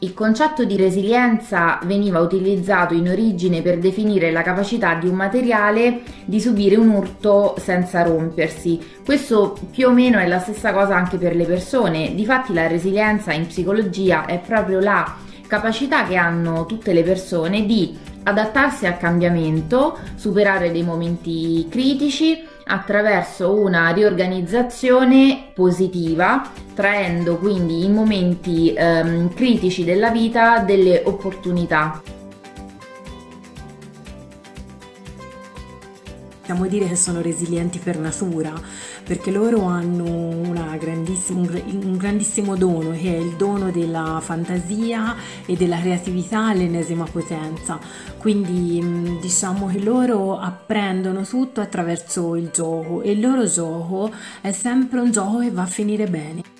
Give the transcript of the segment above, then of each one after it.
Il concetto di resilienza veniva utilizzato in origine per definire la capacità di un materiale di subire un urto senza rompersi. Questo più o meno è la stessa cosa anche per le persone. Difatti la resilienza in psicologia è proprio la capacità che hanno tutte le persone di adattarsi al cambiamento, superare dei momenti critici attraverso una riorganizzazione positiva, traendo quindi in momenti ehm, critici della vita delle opportunità. Possiamo dire che sono resilienti per natura, perché loro hanno un grandissimo dono, che è il dono della fantasia e della creatività all'ennesima potenza. Quindi mm, diciamo che loro apprendono tutto attraverso il gioco e il loro gioco è sempre un gioco che va a finire bene.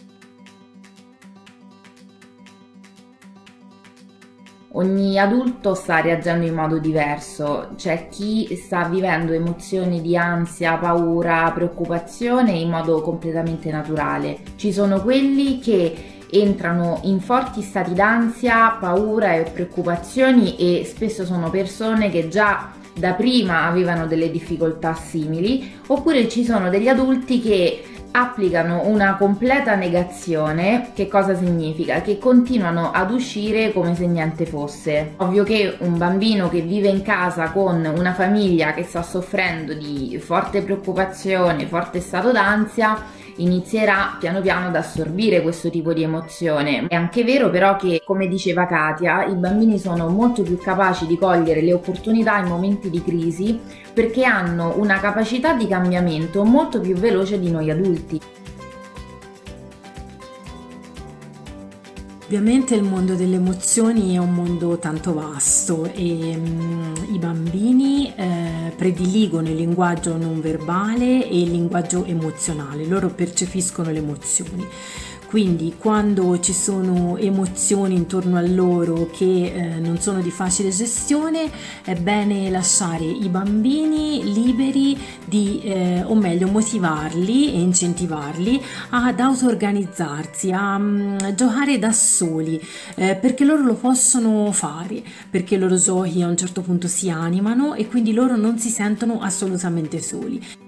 Ogni adulto sta reagendo in modo diverso, c'è chi sta vivendo emozioni di ansia, paura, preoccupazione in modo completamente naturale. Ci sono quelli che entrano in forti stati d'ansia, paura e preoccupazioni e spesso sono persone che già da prima avevano delle difficoltà simili, oppure ci sono degli adulti che applicano una completa negazione, che cosa significa? Che continuano ad uscire come se niente fosse. Ovvio che un bambino che vive in casa con una famiglia che sta soffrendo di forte preoccupazione, forte stato d'ansia, inizierà piano piano ad assorbire questo tipo di emozione. È anche vero però che, come diceva Katia, i bambini sono molto più capaci di cogliere le opportunità in momenti di crisi perché hanno una capacità di cambiamento molto più veloce di noi adulti. Ovviamente il mondo delle emozioni è un mondo tanto vasto e um, i bambini eh, prediligono il linguaggio non verbale e il linguaggio emozionale, loro percepiscono le emozioni. Quindi quando ci sono emozioni intorno a loro che eh, non sono di facile gestione è bene lasciare i bambini liberi di, eh, o meglio motivarli e incentivarli ad auto-organizzarsi, a um, giocare da soli, eh, perché loro lo possono fare, perché i loro giochi a un certo punto si animano e quindi loro non si sentono assolutamente soli.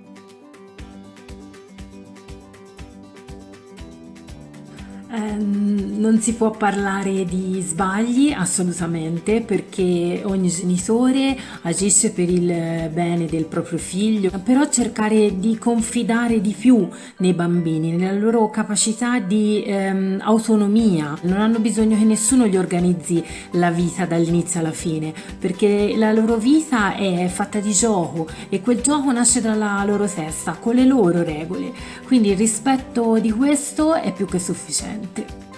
Um, non si può parlare di sbagli assolutamente perché ogni genitore agisce per il bene del proprio figlio, però cercare di confidare di più nei bambini, nella loro capacità di um, autonomia. Non hanno bisogno che nessuno gli organizzi la vita dall'inizio alla fine perché la loro vita è fatta di gioco e quel gioco nasce dalla loro testa con le loro regole. Quindi il rispetto di questo è più che sufficiente Niente.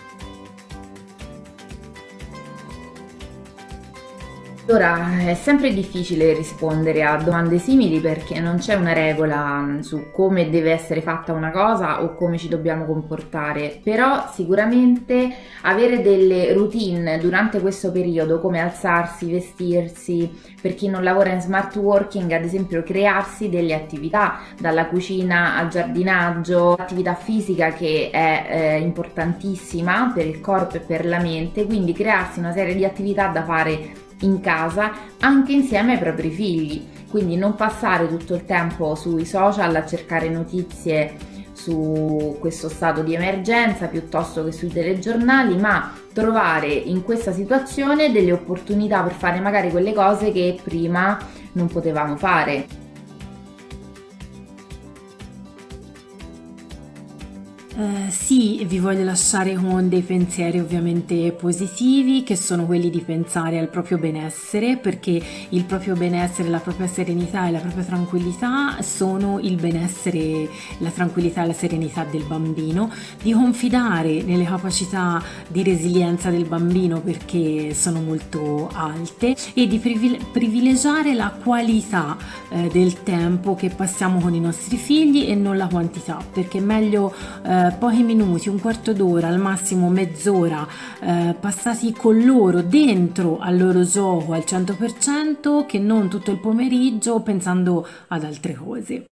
Ora è sempre difficile rispondere a domande simili perché non c'è una regola mm, su come deve essere fatta una cosa o come ci dobbiamo comportare, però sicuramente avere delle routine durante questo periodo come alzarsi, vestirsi, per chi non lavora in smart working ad esempio crearsi delle attività dalla cucina al giardinaggio, attività fisica che è eh, importantissima per il corpo e per la mente, quindi crearsi una serie di attività da fare in casa anche insieme ai propri figli, quindi non passare tutto il tempo sui social a cercare notizie su questo stato di emergenza piuttosto che sui telegiornali, ma trovare in questa situazione delle opportunità per fare magari quelle cose che prima non potevamo fare. Eh, sì, vi voglio lasciare con dei pensieri ovviamente positivi, che sono quelli di pensare al proprio benessere, perché il proprio benessere, la propria serenità e la propria tranquillità sono il benessere, la tranquillità e la serenità del bambino, di confidare nelle capacità di resilienza del bambino perché sono molto alte e di privilegiare la qualità eh, del tempo che passiamo con i nostri figli e non la quantità, perché è meglio eh, eh, pochi minuti, un quarto d'ora, al massimo mezz'ora eh, passati con loro dentro al loro gioco al 100% che non tutto il pomeriggio pensando ad altre cose.